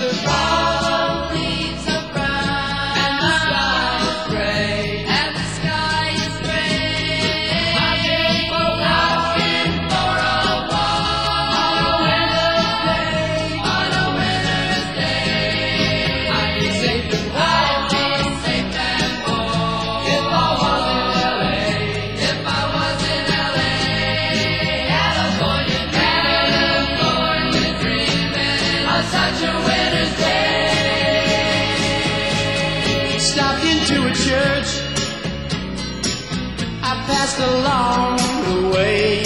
Mr. to a church I passed along the way.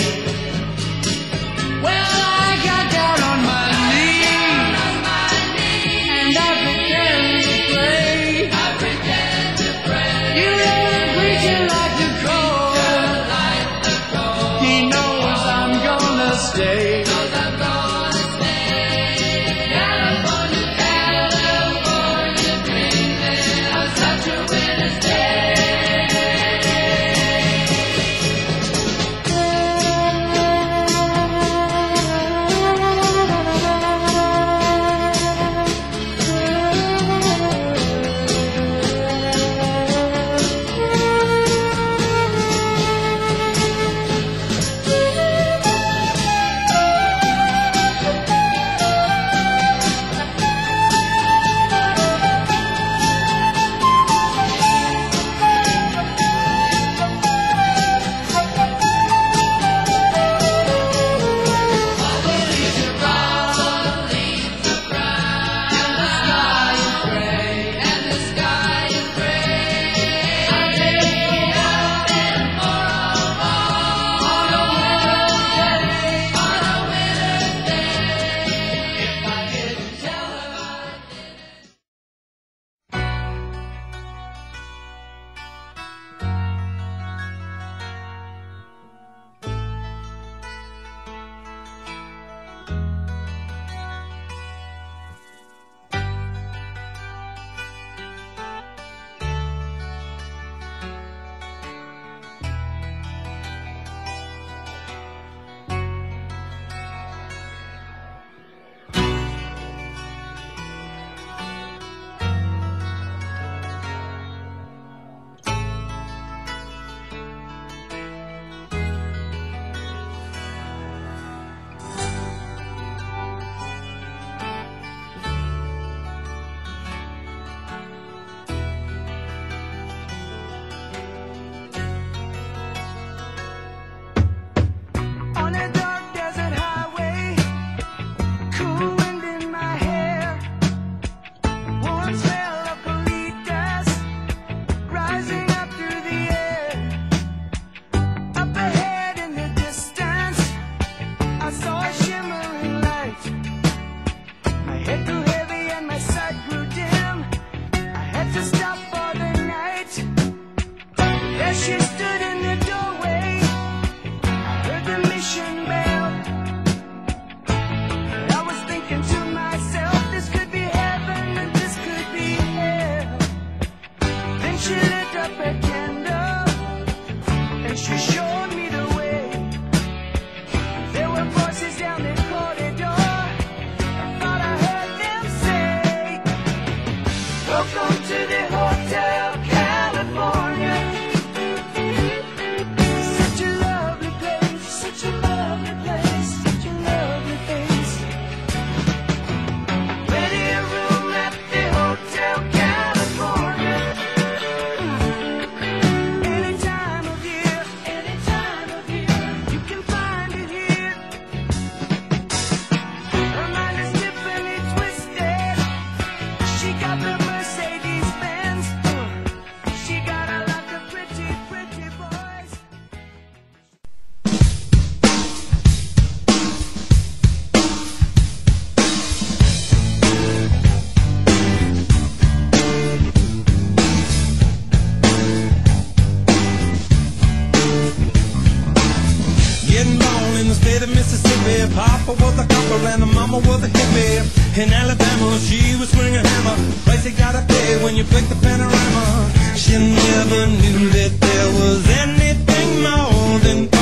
Well, I got down on my knees and I began to pray. You know the preacher like the cold. He knows I'm gonna stay. and she showed me the way. There were voices down the corridor. I thought I heard them say, Welcome. papa was a copper and the mama was a hippie. In Alabama, she was swinging a hammer. Price you gotta pay when you pick the panorama. She never knew that there was anything more than